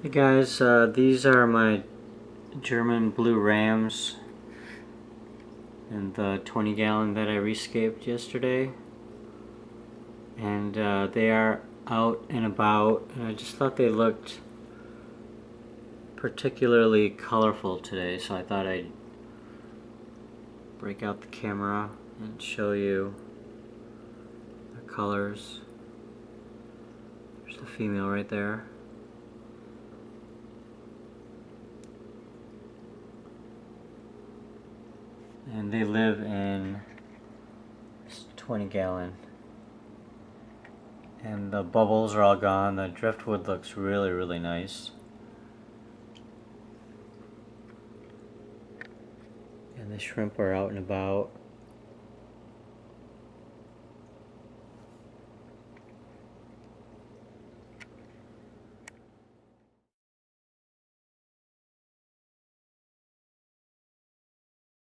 Hey guys, uh, these are my German blue rams and the 20 gallon that I rescaped yesterday and uh, they are out and about and I just thought they looked particularly colorful today so I thought I'd break out the camera and show you the colors. There's the female right there. And they live in 20 gallon. And the bubbles are all gone. The driftwood looks really really nice. And the shrimp are out and about